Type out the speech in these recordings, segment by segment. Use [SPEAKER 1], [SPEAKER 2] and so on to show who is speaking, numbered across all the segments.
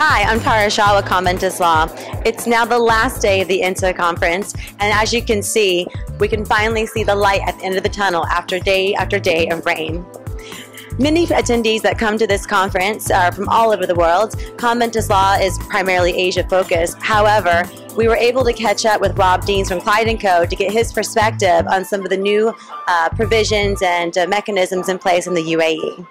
[SPEAKER 1] Hi, I'm Tara Shaw with Law. It's now the last day of the INTA conference, and as you can see, we can finally see the light at the end of the tunnel after day after day of rain. Many attendees that come to this conference are from all over the world. Conventus Law is primarily Asia focused. However, we were able to catch up with Rob Deans from Clyde & Co. to get his perspective on some of the new uh, provisions and uh, mechanisms in place in the UAE.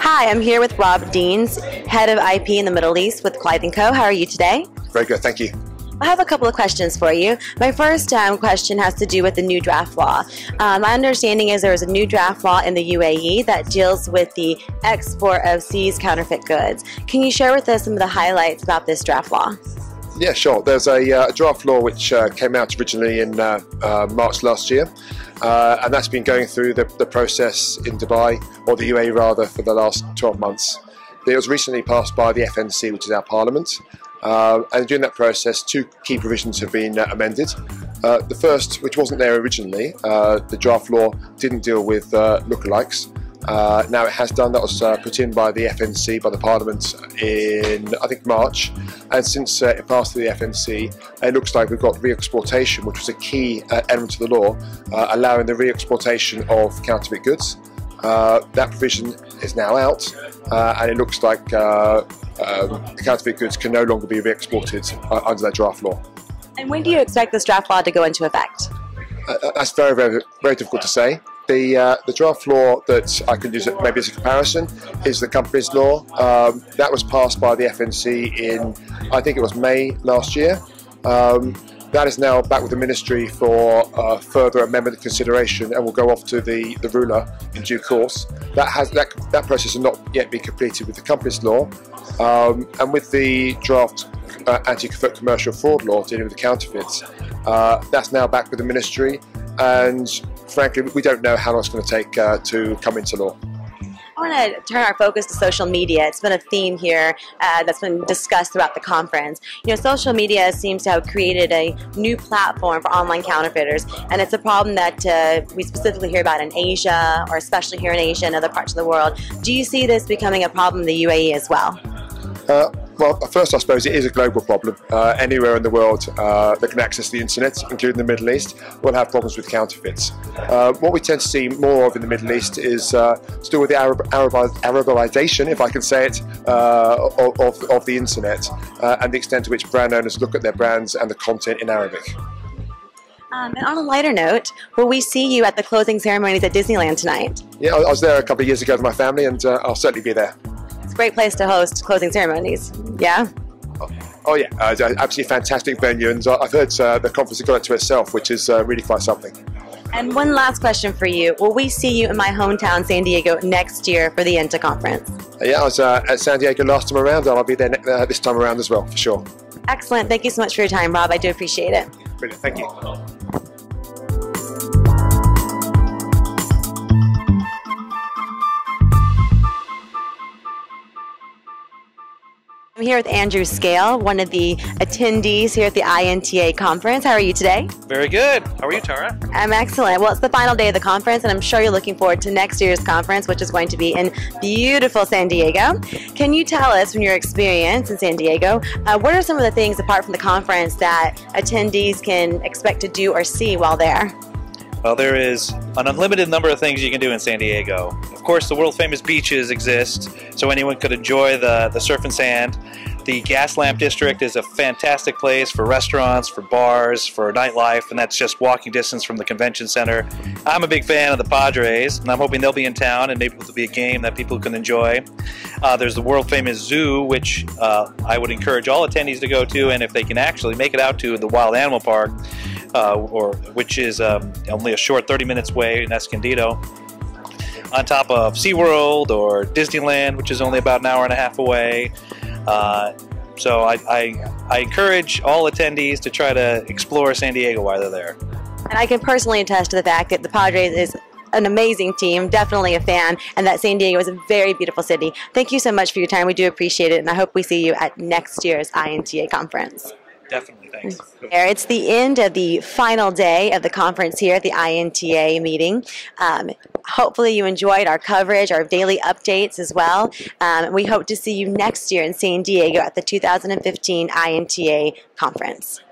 [SPEAKER 1] Hi, I'm here with Rob Deans, Head of IP in the Middle East with Clyde & Co. How are you today?
[SPEAKER 2] Very good, thank you.
[SPEAKER 1] I have a couple of questions for you. My first um, question has to do with the new draft law. Um, my understanding is there is a new draft law in the UAE that deals with the export of seized counterfeit goods. Can you share with us some of the highlights about this draft law?
[SPEAKER 2] Yeah, sure. There's a, uh, draft law which uh, came out originally in uh, uh March last year, uh, and that's been going through the, the process in Dubai, or the UAE rather, for the last 12 months. It was recently passed by the FNC, which is our parliament, uh, and during that process, two key provisions have been amended. The first, which wasn't there originally, the draft law didn't deal with lookalikes. Uh, now it has done. That was put in by the FNC, by the Parliament in I think March, and since it passed through the FNC, it looks like we've got re-exportation, which was a key element of the law, allowing the re-exportation of counterfeit goods. that provision is now out, and it looks like counterfeit goods can no longer be re-exported uh, under that draft law.
[SPEAKER 1] And when do you expect this draft law to go into effect?
[SPEAKER 2] Uh, uh, that's very, very, very difficult to say. The, uh, the draft law that I can use it maybe as a comparison is the companies law. Um, that was passed by the FNC in, I think it was May last year. Um, that is now back with the ministry for uh, further amendment consideration and will go off to the, the ruler in due course. That has that, that process has not yet been completed with the companies law, um, and with the draft uh, anti-commercial fraud law dealing with the counterfeits. Uh, that's now back with the ministry, and frankly, we don't know how long it's going to take uh, to come into law.
[SPEAKER 1] I want to turn our focus to social media. It's been a theme here uh, that's been discussed throughout the conference. You know, social media seems to have created a new platform for online counterfeiters, and it's a problem that uh, we specifically hear about in Asia, or especially here in Asia and other parts of the world. Do you see this becoming a problem in the UAE as well?
[SPEAKER 2] Uh, well, first, I suppose it is a global problem. Uh, anywhere in the world uh, that can access the internet, including the Middle East, will have problems with counterfeits. Uh, what we tend to see more of in the Middle East is uh, still with the Arab, Arab, Arabization, if I can say it, uh, of, of, the internet uh, and the extent to which brand owners look at their brands and the content in Arabic.
[SPEAKER 1] Um, and on a lighter note, will we see you at the closing ceremonies at Disneyland tonight?
[SPEAKER 2] Yeah, I was there a couple of years ago with my family, and I'll certainly be there.
[SPEAKER 1] It's a great place to host closing ceremonies. Yeah.
[SPEAKER 2] Oh, oh yeah, uh, absolutely fantastic venue, and uh, I've heard uh, the conference has got it to itself, which is uh, really quite something.
[SPEAKER 1] And one last question for you: Will we see you in my hometown, San Diego, next year for the INTA conference?
[SPEAKER 2] Uh, yeah, I was uh, at San Diego last time around, and I'll be there this time around as well, for sure.
[SPEAKER 1] Excellent. Thank you so much for your time, Rob. I do appreciate it.
[SPEAKER 2] Brilliant. Thank you.
[SPEAKER 1] I'm here with Andrew Skale, one of the attendees here at the INTA conference. How are you today?
[SPEAKER 3] Very good. How are you, Tara?
[SPEAKER 1] I'm excellent. Well, it's the final day of the conference, and I'm sure you're looking forward to next year's conference, which is going to be in beautiful San Diego. Can you tell us from your experience in San Diego, uh, what are some of the things apart from the conference that attendees can expect to do or see while there?
[SPEAKER 3] Well, there is an unlimited number of things you can do in San Diego. Of course, the world famous beaches exist, so anyone could enjoy the, the surf and sand. The Gaslamp District is a fantastic place for restaurants, for bars, for nightlife, and that's just walking distance from the convention center. I'm a big fan of the Padres, and I'm hoping they'll be in town, and maybe it'll be a game that people can enjoy. Uh, there's the world famous zoo, which uh, I would encourage all attendees to go to, and if they can actually make it out to the Wild Animal Park, uh, or which is um, only a short 30 minutes away in Escondido. On top of SeaWorld or Disneyland, which is only about an hour and a half away. Uh, so I, I, I encourage all attendees to try to explore San Diego while they're there.
[SPEAKER 1] And I can personally attest to the fact that the Padres is an amazing team, definitely a fan, and that San Diego is a very beautiful city. Thank you so much for your time. We do appreciate it, and I hope we see you at next year's INTA conference.
[SPEAKER 3] Definitely, thanks.
[SPEAKER 1] It's the end of the final day of the conference here at the INTA meeting. Um, hopefully, you enjoyed our coverage, our daily updates as well. Um, we hope to see you next year in San Diego at the 2015 INTA conference.